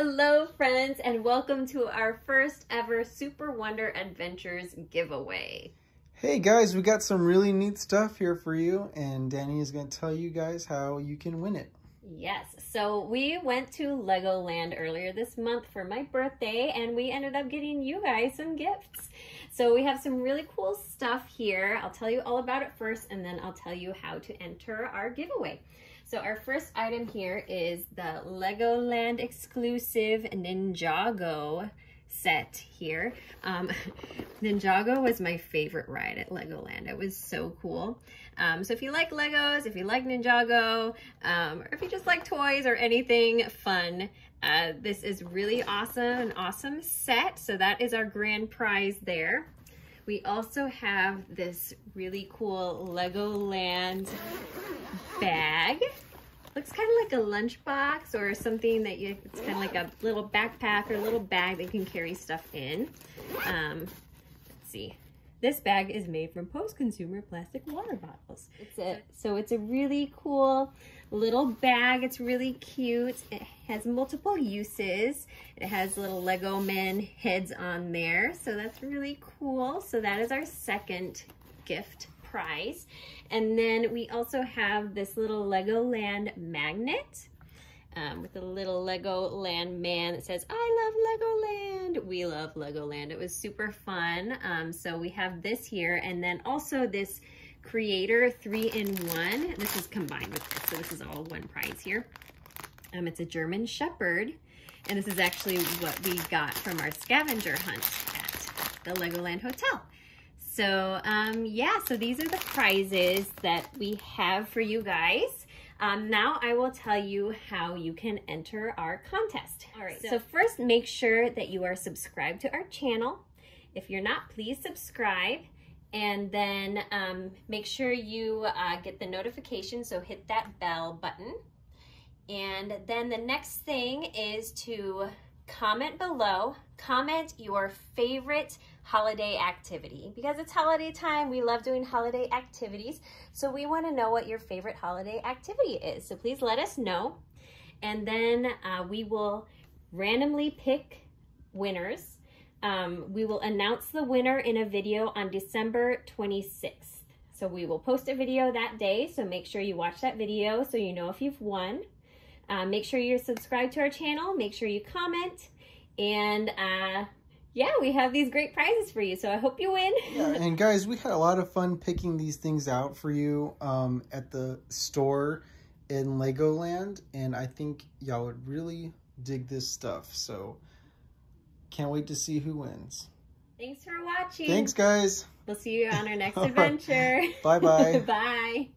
Hello, friends, and welcome to our first ever Super Wonder Adventures giveaway. Hey guys, we got some really neat stuff here for you, and Danny is going to tell you guys how you can win it. Yes, so we went to Legoland earlier this month for my birthday, and we ended up getting you guys some gifts. So we have some really cool stuff here. I'll tell you all about it first, and then I'll tell you how to enter our giveaway. So our first item here is the Legoland exclusive Ninjago set here. Um, Ninjago was my favorite ride at Legoland. It was so cool. Um, so if you like Legos, if you like Ninjago, um, or if you just like toys or anything fun, uh, this is really awesome, an awesome set. So that is our grand prize there. We also have this really cool Legoland bag. Looks kind of like a lunchbox or something that you, it's kind of like a little backpack or a little bag that you can carry stuff in. Um, let's see. This bag is made from post-consumer plastic water bottles. It's a, so it's a really cool little bag. It's really cute. It has multiple uses. It has little Lego men heads on there. So that's really cool. So that is our second gift prize. And then we also have this little Legoland magnet um, with a little Legoland man that says, I love Legoland. We love Legoland. It was super fun. Um, so we have this here and then also this Creator 3-in-1. This is combined with this, so this is all one prize here. Um, it's a German Shepherd, and this is actually what we got from our scavenger hunt at the Legoland Hotel. So um, yeah, so these are the prizes that we have for you guys. Um, now I will tell you how you can enter our contest. All right, so, so first make sure that you are subscribed to our channel. If you're not, please subscribe. And then um, make sure you uh, get the notification, so hit that bell button. And then the next thing is to comment below, comment your favorite holiday activity. Because it's holiday time, we love doing holiday activities. So we wanna know what your favorite holiday activity is. So please let us know. And then uh, we will randomly pick winners. Um, we will announce the winner in a video on December 26th. So we will post a video that day, so make sure you watch that video so you know if you've won. Uh, make sure you're subscribed to our channel. Make sure you comment. And uh, yeah, we have these great prizes for you. So I hope you win. yeah, and guys, we had a lot of fun picking these things out for you um, at the store in Legoland. And I think y'all would really dig this stuff. So can't wait to see who wins. Thanks for watching. Thanks, guys. We'll see you on our next adventure. Bye-bye. Bye.